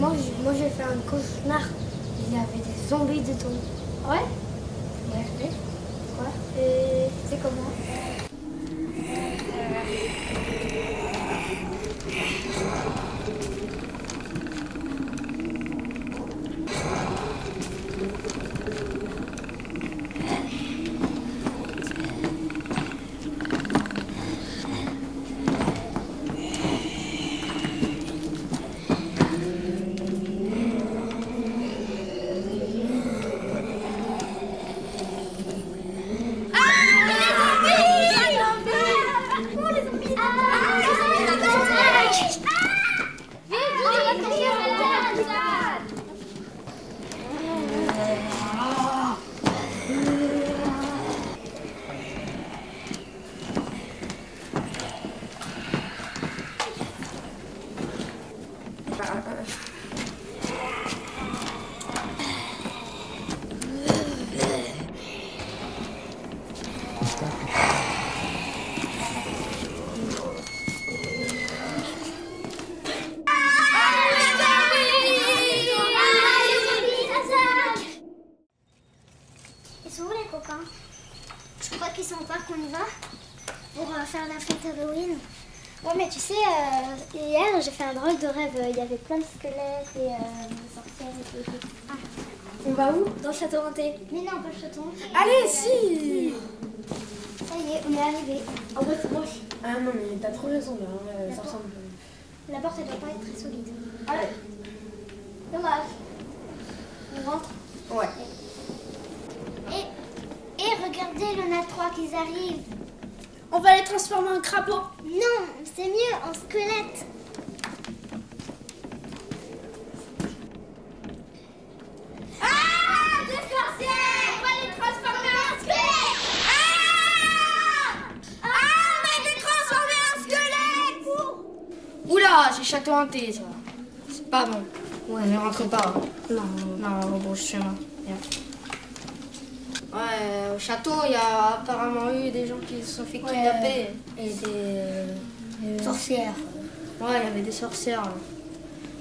Moi, moi j'ai fait un cauchemar. Il y avait des zombies dedans. Ouais Ouais. Quoi? Et c'est comment? Ils sont où les copains? Je crois qu'ils sont au parc, on y va Pour euh, faire la fête Halloween. Ouais, mais tu sais, euh, hier j'ai fait un drôle de rêve. Il y avait plein de squelettes et euh, des sorcières et tout. Ah. On va où? Dans le château hanté. Mais non, pas le chaton. Allez, si y est, on est arrivé. En vrai, c'est moche. Ah non, mais t'as trop raison là, hein, ça ressemble. La porte, elle doit pas être très solide. Allez. Dommage. On rentre. Ouais. Et, et regardez, il y en a trois qui arrivent. On va les transformer en crapaud. Non, c'est mieux, en squelette. Oula, c'est château hanté ça. C'est pas bon. Ouais, ne rentre pas. Non, non, on bouge chemin. Ouais, au château, il y a apparemment eu des gens qui se sont fait kidnapper. Et des. des- Sorcière. Ouais, il y avait des sorcières.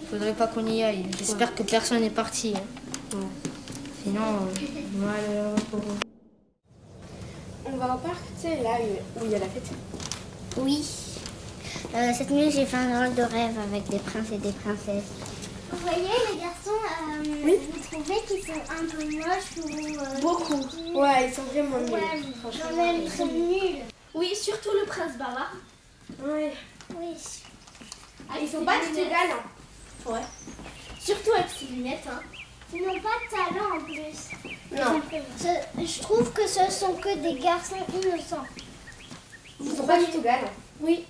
Faudrait pas qu'on y aille. J'espère que personne n'est parti. hein. Sinon, euh, pour. On va au parc, tu sais, là où il y a la fête. Oui. Euh, cette nuit, j'ai fait un drôle de rêve avec des princes et des princesses. Vous voyez, les garçons, euh, Oui. vous trouvez qu'ils sont un peu moches ou... euh, Beaucoup. Ouais, ils sont vraiment nuls. Ouais, franchement. ils sont nuls. Oui, surtout le prince bavard. Ouais. Oui. Ah, ils sont pas du tout galants. Ouais. Surtout avec ses lunettes, hein. Ils n'ont pas de talent en plus. Non. Ce- je trouve que ce sont que des garçons innocents. Ils sont pas du tout galants. Oui.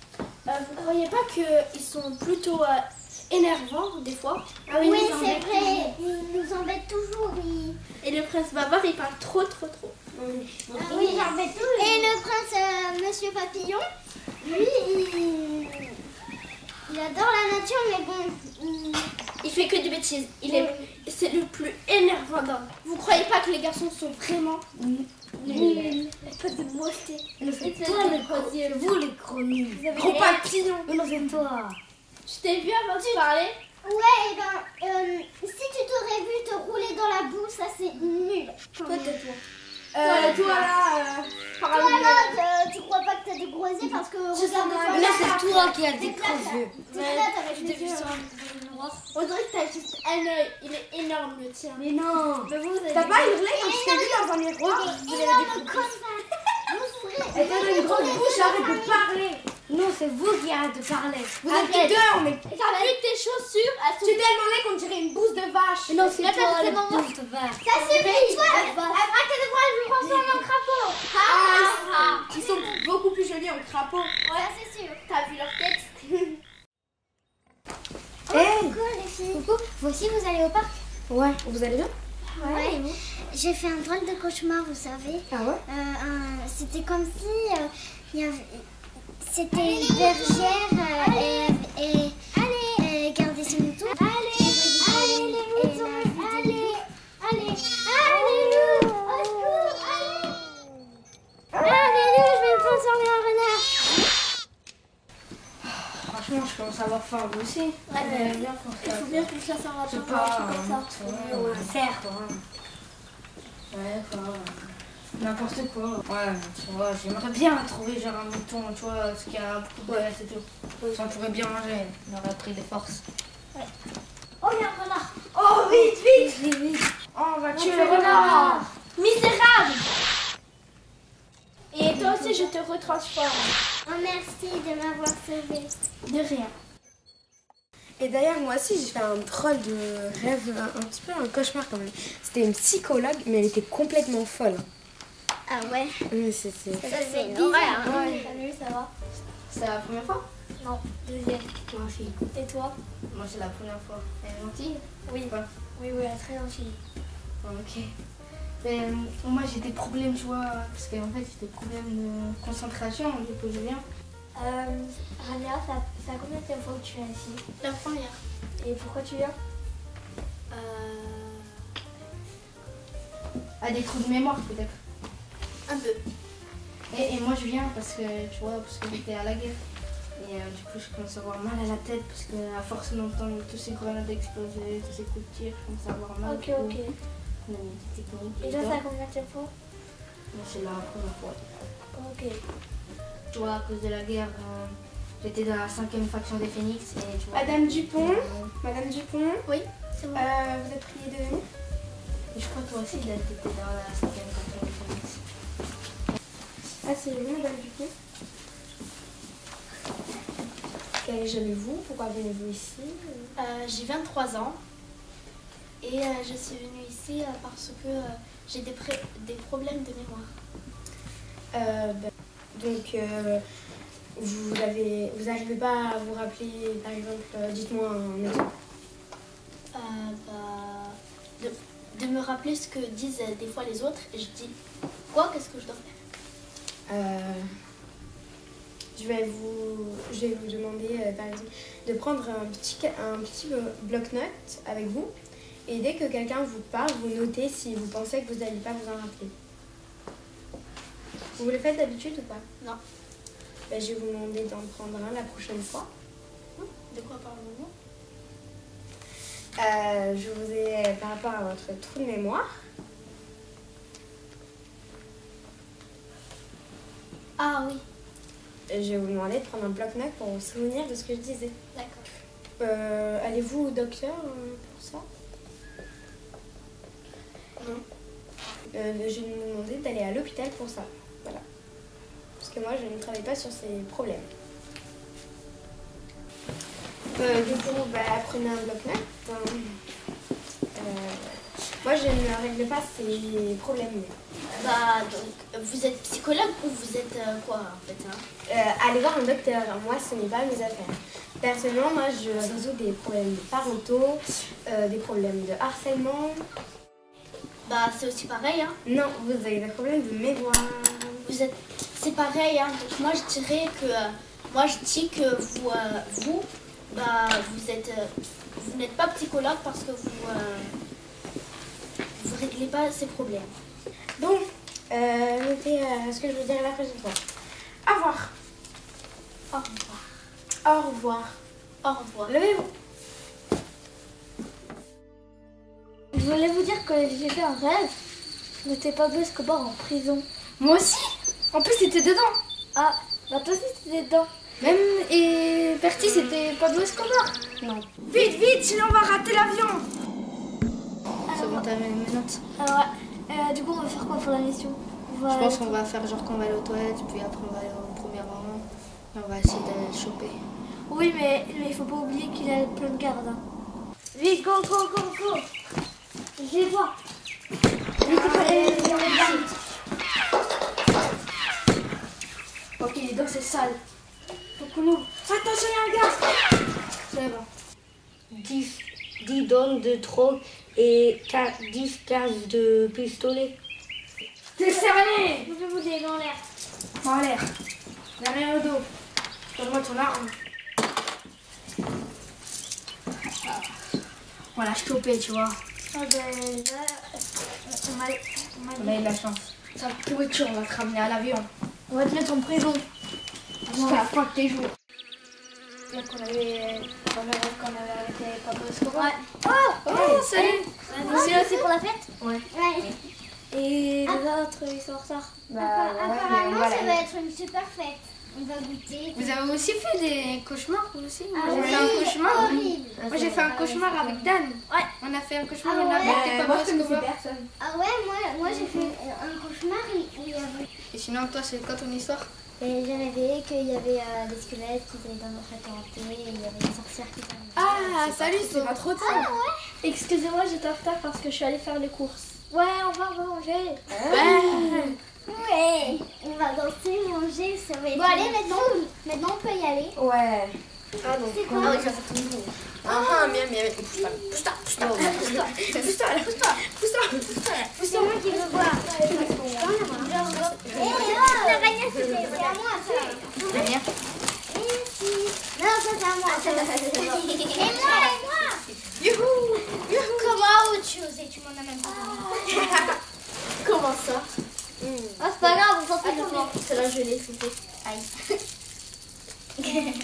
Euh, vous croyez pas qu'ils sont plutôt euh, énervants des fois? Ah oui, c'est vrai. Ils nous embêtent toujours. Et le prince bavard, il parle trop, trop, trop. Ah oui, j'embête toujours. Et le prince euh, Monsieur Papillon, lui, il... il adore la nature, mais bon, il- Il fait que des bêtises. Il est, c'est le plus énervant d'homme. Vous croyez pas que les garçons sont vraiment Pas de mocheté. C'est toi gros vous les gros nuls. Gros papillon. Non, c'est toi. Je t'ai vu avant de parler. Ouais, et ben, euh, si tu t'aurais vu te rouler dans la boue, ça c'est nul. Toi, tais-toi. Euh, toi là, euh, par Toi là, euh, tu crois pas que t'as des gros yeux parce que regarde-toi Là, c'est toi qui as des gros yeux. Je t'ai vu sur un miroir. On dirait que t'as juste un œil. Il est énorme le tien. Mais non. Mais vous, vous avez T'as pas hurlé quand je t'ai vu dans un miroir Énorme connard. Vous serez- Et t'as une grande bouche, arrête de parler Non, c'est vous qui arrêtez de parler. Vous êtes deux, on est... T'as vu tes chaussures Elles sont Tu es tellement laid qu'on dirait une bouse de vache Non, c'est toi mon pouce de vache. Ça suffit, toi Abracadabra, je vous transforme en crapaud Ah, Ils sont beaucoup plus jolis en crapaud. Ouais, c'est sûr. T'as vu leur tête Coucou les filles. Coucou, vous aussi vous allez au parc? Ouais. Vous allez bien? Ouais. J'ai fait un drôle de cauchemar, vous savez. Ah ouais? Euh, C'était comme si euh, y avait... C'était une bergère euh, et, et, et gardait moutons. Allez, allez les moutons, allez, allez, allez loup, au secours, allez. Allez loup, je vais me transformer en renard. Franchement, je commence à avoir vous aussi. Ouais, ouais. bien quand Il faut bien que je fasse un Je sais rapport pas, comme ça. euh, on ouais, quoi. Ouais, quoi. N'importe quoi. Ouais, mais tu vois, j'aimerais bien trouver genre un mouton, tu vois, ce qui a beaucoup de graisse et tout. Ça, on pourrait bien manger. On aurait pris des forces. Oh, il y a un renard. Oh, vite, vite Vite, vite. Oh, on va tuer le renard. Misérable Et toi aussi, je te retransforme. Oh, merci de m'avoir sauvé. De rien. Et d'ailleurs, moi aussi, j'ai fait un drôle de rêve, un, petit peu un cauchemar quand même. C'était une psychologue, mais elle était complètement folle. Ah ouais? Oui, c'est... c'est- Ça, c'est une horreur. hein. Salut, ça va? C'est la première fois? Non, deuxième. Moi aussi. Et toi? Moi, c'est la première fois. Elle est gentille? Oui. Quoi? Oui, oui, elle est très gentille. Ok. Mais, euh, moi, j'ai des problèmes, tu vois, parce qu'en fait, j'ai des problèmes de concentration, je viens. Euh, Rania, ça, ça combien de fois que tu viens ici La première. Et pourquoi tu viens Euh... Ah, des trous de mémoire, peut-être. Un peu. Et, et moi, je viens parce que, tu vois, parce que j'étais à la guerre. Et euh, du coup, je commence à avoir mal à la tête parce que, à force d'entendre tous ces grenades exploser, tous ces coups de tir, je commence à avoir mal. Ok, ok. on a mis des techniques. Et là, ça combien de fois c'est la première fois. Ok. Tu vois, à cause de la guerre, euh, j'étais dans la cinquième faction des Phoenix et tu vois. Madame Dupont euh, Madame Dupont, Oui, c'est euh, bon. vous êtes priée de venir et je crois que toi aussi, là, t'étais dans la cinquième faction des Phoenix. Ah, c'est vous, Madame Dupont? Quel âge avez-vous? Pourquoi venez-vous ici? Euh, J'ai 23 ans. Et euh, je suis venue ici euh, parce que euh, j'ai des, pré- des problèmes de mémoire. Euh, ben, Donc, euh, vous avez, vous n'arrivez pas à vous rappeler, par exemple, euh, dites-moi un exemple. Euh, bah, de, de me rappeler ce que disent des fois les autres. Et je dis, quoi Qu'est-ce que je dois faire? Euh, je vais vous, je vais vous demander, euh, par exemple, de prendre un petit, un petit bloc-notes avec vous. Et dès que quelqu'un vous parle, vous notez si vous pensez que vous n'allez pas vous en rappeler. Vous le faites d'habitude ou pas? Non. Ben, je vais vous demander d'en prendre un la prochaine fois. De quoi parlons-nous Euh, je vous ai, par rapport à votre trou de mémoire, Ah oui, je vais vous demander de prendre un bloc-notes pour vous souvenir de ce que je disais. d'accord. Euh, Allez-vous au docteur euh, pour ça? Non. Euh, je vais vous demander d'aller à l'hôpital pour ça. Parce que moi, je ne travaille pas sur ces problèmes. Euh, du coup, bah, prenez un bloc-notes. Euh, moi, je ne règle pas ces problèmes. Bah, donc, vous êtes psychologue ou vous êtes euh, quoi en fait hein? Euh, allez voir un docteur. Moi, ce n'est pas mes affaires. Personnellement, moi, je résous des problèmes parentaux, euh, des problèmes de harcèlement. Bah, c'est aussi pareil, hein? Non, vous avez des problèmes de mémoire. Vous êtes, c'est pareil, hein. Donc moi je dirais que, euh, moi je dis que vous, euh, vous, bah, vous êtes, euh, vous n'êtes pas psychologue parce que vous, euh, vous réglez pas ces problèmes. Donc, euh, notez euh, ce que je veux dire la prochaine fois. Au revoir. Au revoir. Au revoir. Au revoir. Levez-vous. Je voulais vous dire que j'ai fait un rêve. N'était pas Pablo Escobar en prison. Moi aussi En plus, c'était dedans Ah, bah toi aussi t'étais dedans. Même et Bertie, c'était Pablo Escobar Non. Vite, vite, sinon on va rater l'avion. C'est bon, t'as mes notes. Alors, euh, du coup, on va faire quoi pour la mission? On va... Je pense qu'on va faire genre qu'on va aller aux toilettes, puis après on va aller au premier rang. Et on va essayer d'aller le choper. Oui, mais, mais il faut pas oublier qu'il a plein de gardes. hein. Vite, go, go, go, go Je les vois. Allez, Ok, il est dans cette salle. faut qu'on ouvre. Attention, il y a un gars. C'est bon. 10, 10 donnes de drogue et 10 cases de pistolet. T'es cerné Levez-vous des dans l'air. En l'air. Derrière le dos. Donne-moi ton arme. On l'a chopé, tu vois. Ah ben là, on a eu de la chance. Sa pourriture, on va te ramener à l'avion. On va te mettre en prison. Jusqu'à la fin de tes jours. qu'on avait, qu'on avait, qu'on avait avec Pablo Escobar. Ouais. Oh, salut Vous y aussi pour la fête Ouais. Et les autres, ils sont en retard. Bah, Apparemment, voilà. ça va être une super fête. On va goûter. Vous avez aussi fait des cauchemars, vous aussi Moi, Ah j'ai oui, fait un cauchemar. horrible. Moi, j'ai fait un cauchemar avec Dan. Ouais. On a fait un cauchemar Ah on a ouais avec moi, Pablo Escobar. Ah ouais, moi, moi j'ai fait un cauchemar où il y avait, Et sinon, toi, c'est quoi ton histoire? Et j'ai rêvé qu'il y avait euh, des squelettes qui étaient dans notre hanté et il y avait des sorcières qui étaient Ah, salut, C'est pas trop de ça. Excusez-moi, j'étais en retard parce que je suis allée faire les courses. Ouais, on va manger. Ouais, on va danser, manger, ça va être... Bon, allez, maintenant, maintenant on peut y aller. Ouais. Ah, donc. C'est quoi Ah oui, ça fait tout le monde. Ah, ah, bien, bien. Pousse-toi, pousse-toi, pousse-toi. Pousse-toi, pousse-toi, pousse-toi, pousse-toi, pousse-toi. C'est moi qui veux voir. Eh, c'est c'est. Et si... Non, ça c'est à moi. Et moi, et moi. Youhou Comment autre chose et tu m'en as même pas Comment ça? Ah, c'est pas grave, on s'en fout de toi. C'est je l'ai soufflé. Aïe.